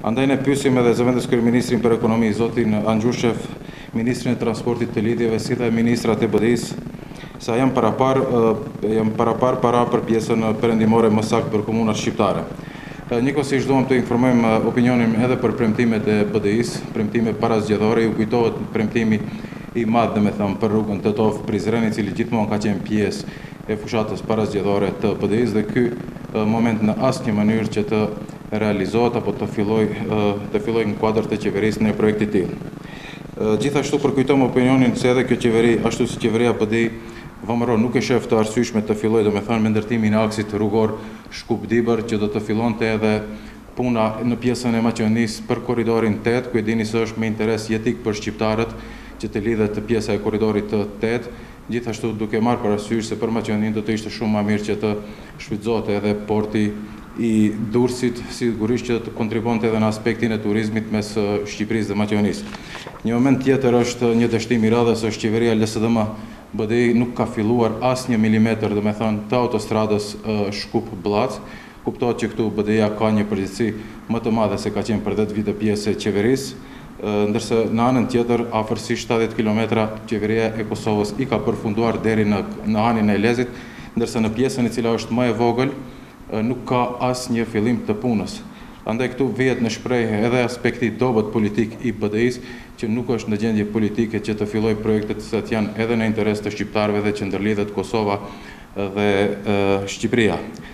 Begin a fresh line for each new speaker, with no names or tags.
Andaj ne pyesim edhe zëvendëskryeministrin për ekonomi, zotin Angjushev, ministrin e Transportit të Lidhjeve si dhe ministrat e BDI-së, se a janë paraparë janë paraparë para për pjesën perëndimore më saktë për komunat shqiptare. Njëkohësisht duam të informojmë opinionin edhe për premtimet e BDI-së, premtime parazgjedhore, ju kujtohet premtimi i madh domethënë për rrugën Tetovë-Prizren i cili gjithmonë ka qenë pjesë e fushatës parazgjedhore të BDI-së dhe ky moment në asnjë mënyrë që të realizohet apo të fillojë të fillojë në kuadër të qeverisë një projekt i tillë. Gjithashtu përkujtojmë opinionin se edhe kjo qeveri ashtu si qeveria BDI VMRO nuk e shef të arsyeshme të fillojë domethënë me ndërtimin e aksit rrugor Shkup-Dibër që do të fillonte edhe puna në pjesën e Maqedonisë për korridorin tetë ku e dini se është me interes jetik për shqiptarët që të lidhet pjesa e korridorit tetë Gjithashtu, duke marrë parasysh se për Maqedoninë do të ishte shumë ma mirë që të shfrytëzohet edhe porti i Durrësit, sigurisht që të kontribuonte edhe në aspektin e turizmit mes Shqipërisë dhe Maqedonisë. Një moment tjetër është një dështim i radhës është qeveria LSDM, BDI nuk ka filluar asnjë milimetër, domethënë, të autostradës Shkup-Bllacë. Kuptohet që këtu BDI-ja ka një përgjegjësi më të madhe se ka qenë për dhjetë vite pjesë e qeverisë. ndërsa në anën tjetër, afërsisht shtatëdhjetë kilometra, Qeveria e Kosovës i ka përfunduar deri në në Hanin e Elezit, ndërsa në pjesën e cila është më e vogël nuk ka asnjë fillim të punës. Andaj këtu vihet në shprehje edhe aspekti i dobët politik i BDI-së, që nuk është në gjendje politike që të fillojë projekte të cilat janë edhe në interes të shqiptarëve dhe që ndërlidhet Kosova dhe Shqipëria.